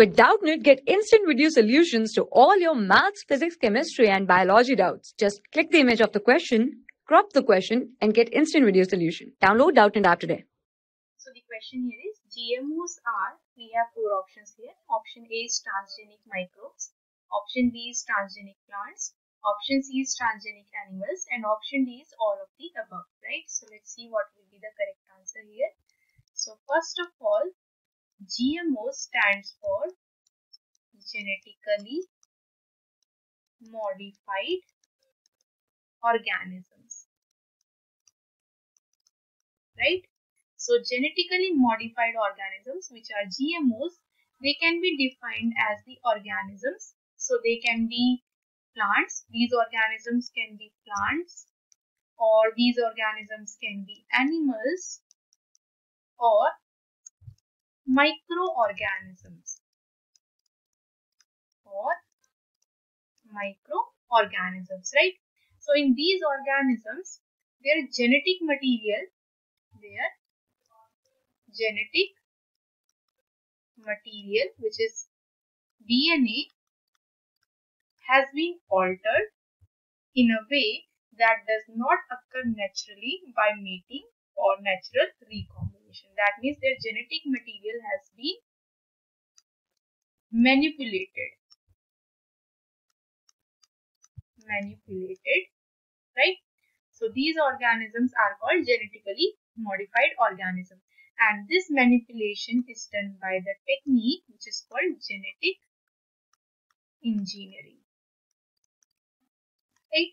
With Doubtnut, get instant video solutions to all your maths, physics, chemistry, and biology doubts. Just click the image of the question, crop the question, and get instant video solution. Download Doubtnut app today. So the question here is GMOs are, we have four options here. Option A is transgenic microbes. Option B is transgenic plants. Option C is transgenic animals. And option D is all of the above, right? So let's see what will be the correct answer here. So first of all, GMO stands for genetically modified organisms. Right? So genetically modified organisms which are GMOs, they can be defined as the organisms. So they can be plants. These organisms can be plants or these organisms can be animals or microorganisms. Or microorganisms right? So in these organisms their genetic material their genetic material which is DNA has been altered in a way that does not occur naturally by mating or natural recombination that means their genetic material has been manipulated. Manipulated, right? So these organisms are called genetically modified organisms. And this manipulation is done by the technique which is called genetic engineering. Right?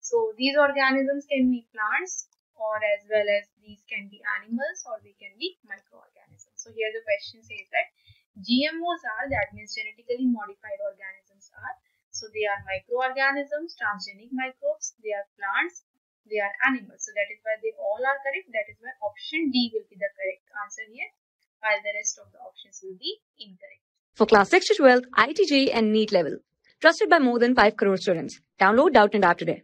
So these organisms can be plants, or as well as these can be animals or they can be microorganisms. So here the question says that GMOs are that means genetically modified organisms are. So they are microorganisms, transgenic microbes, they are plants, they are animals. So that is why they all are correct. That is why option D will be the correct answer here while the rest of the options will be incorrect. For class 6 to 12, IIT JEE and NEET level. Trusted by more than 5 crore students. Download Doubtnut app today.